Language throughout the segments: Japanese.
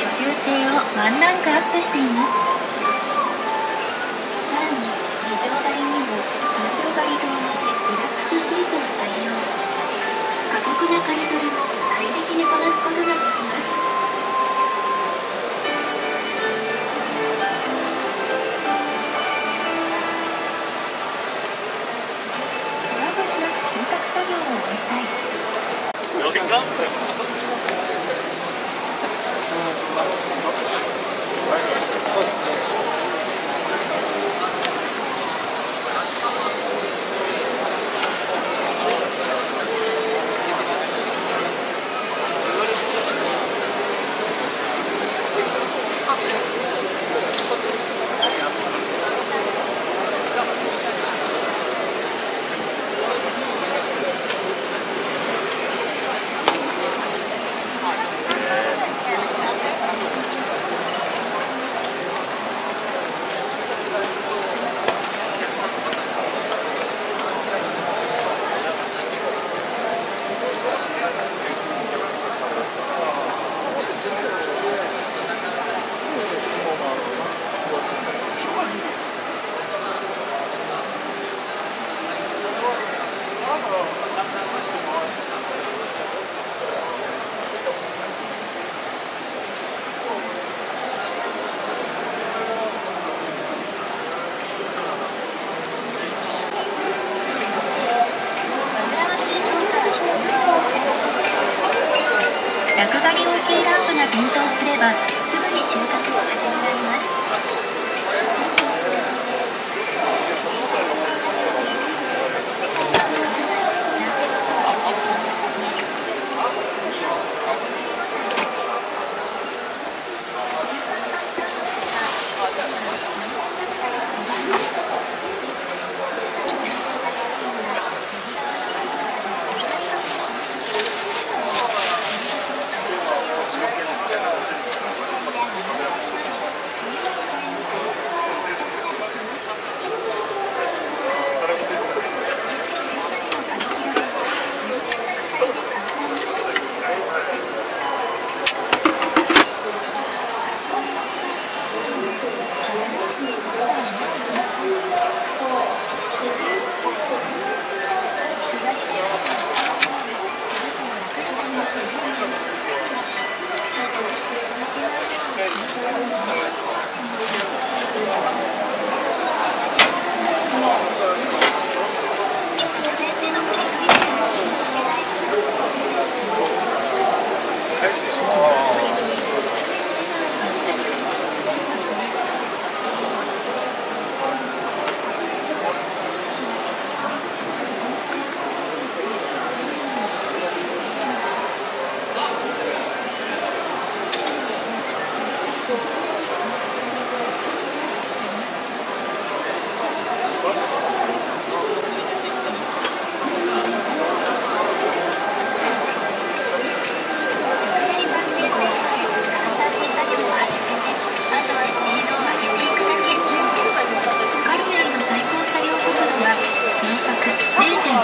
居住性をワンランクアップしています。刈り用系ランプが点灯すればすぐに収穫を始められます。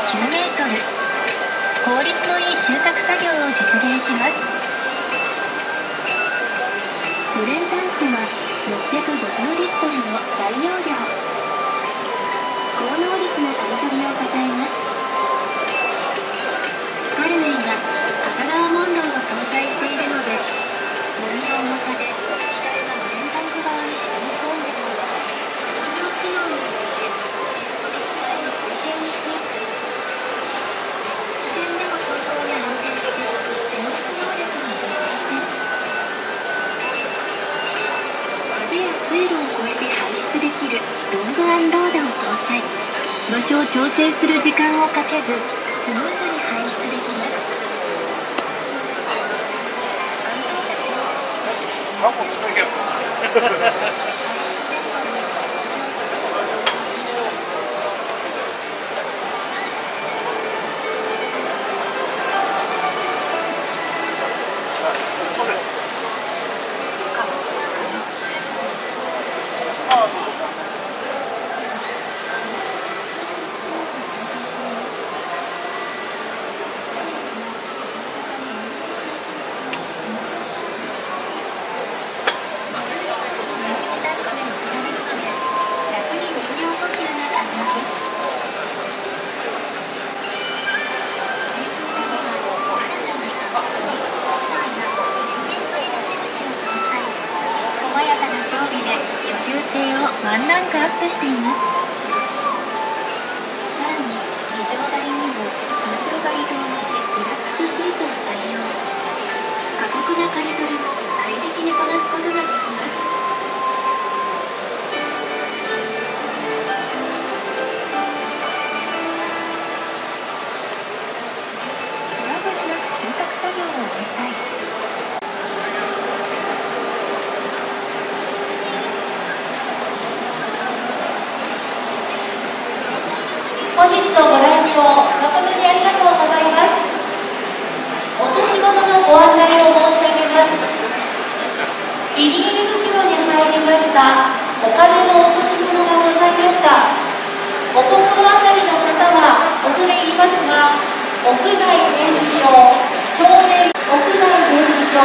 9メートル。効率のいい収穫作業を実現します。ブレンタンクは650リットルの大容量。調整する時間をかけずスムーズに排出できます。ランクアップしています。さらに二条狩りにも山頂狩りと同じリラックスシートを採用。過酷な刈り取りも快適にこなすことができご来場誠にありがとうございます。落とし物のご案内を申し上げます。ビニール袋に入りました。お金の落とし物がございました。お心当たりの方は恐れ入りますが屋外展示場少年屋外展示場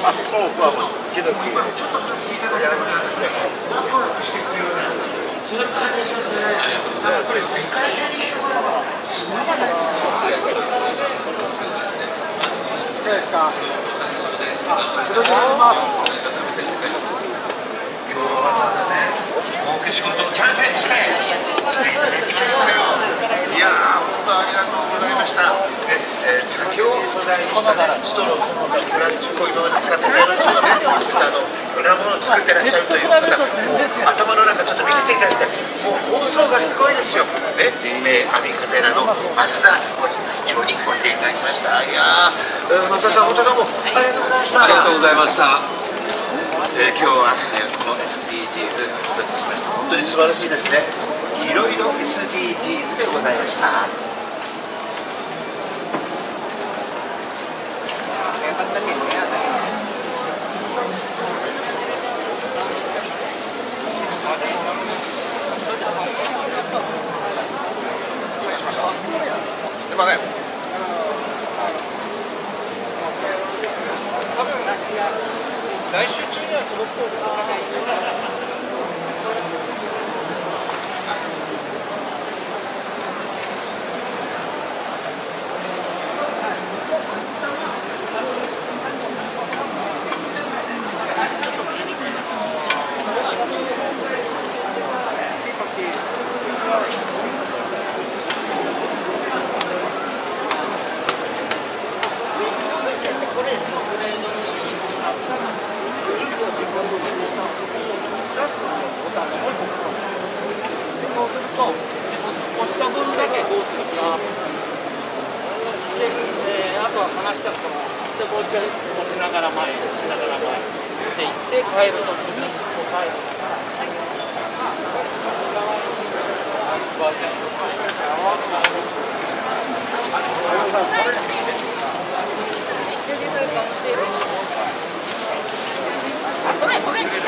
つけときょっと聞いただねしてくれるこれ世界中に広がるす。ごいじゃないです。かいかがです。かあ届けられます。今日はまだね、儲け仕事をキャンセルして、いやー、本当ありがとうございました。え、えー、竹を素材にしたね、ストロー、このプラスチックを今まで使っていただいたのね、あの、いろんなものを作ってらっしゃるという方、もう頭の中ちょっと見せていただきたい。もう放送がすごいですよ。ね、えー、アミカテラの増田小長にご来店いただきました。いやー、えー増田さん、本当どうもありがとうございました。ありがとうございました。えー今日は、えーこの SDGs お届けしました本当に素晴らしいですねいろいろ SDGs でございましたすいません。多分来週中には届くとそうすると押した分だけこうするかで、えーあとは離したそのでもう一回押しながら前しながら前っていって帰るときに押さえるごめんごめん違う違う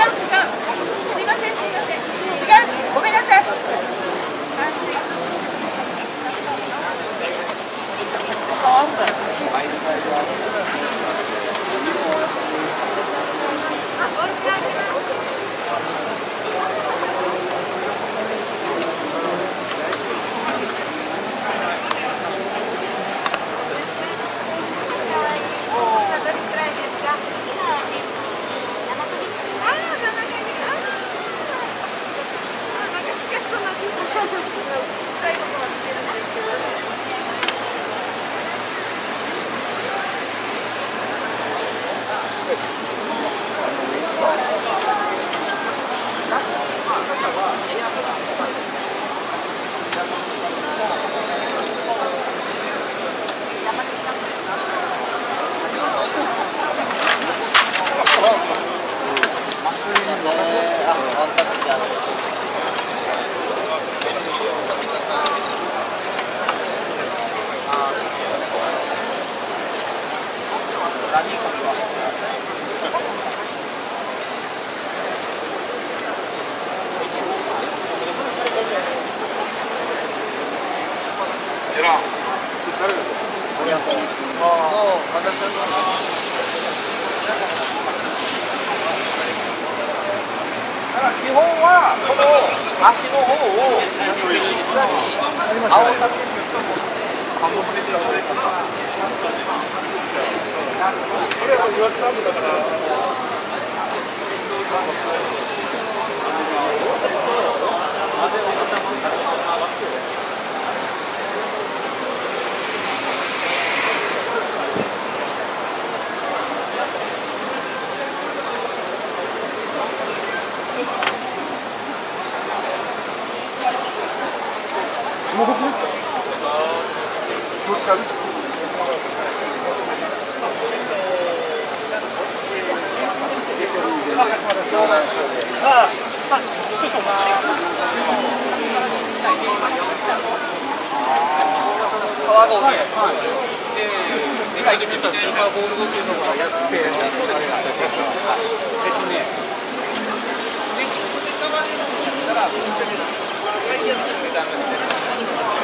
すいませんすいません違うごめんなさい基本はこの足の方をしっかり青たてするとこれは岩スタンプだから川越ででかいスーパーボールドっていうのが安くて安そうで安いえっとね最安値段が出てる